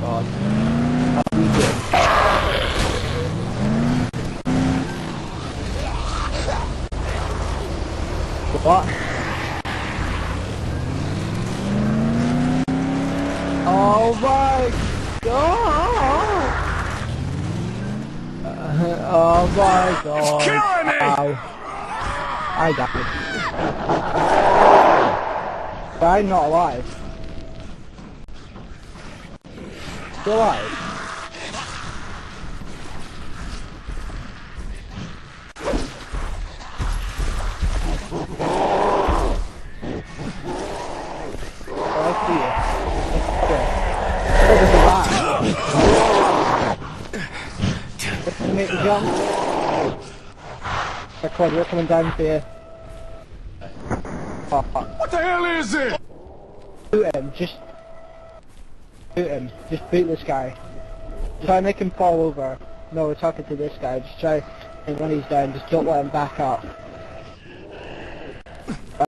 God. What? Oh my god! Uh, oh my god. It's killing me! Ow. I got it. But I'm not alive. The jump. Record, we're coming down for you. Oh. What the hell is it? Boot him, just boot him. Just boot this guy. Try and make him fall over. No, we're talking to this guy. Just try and when he's down, just don't let him back up.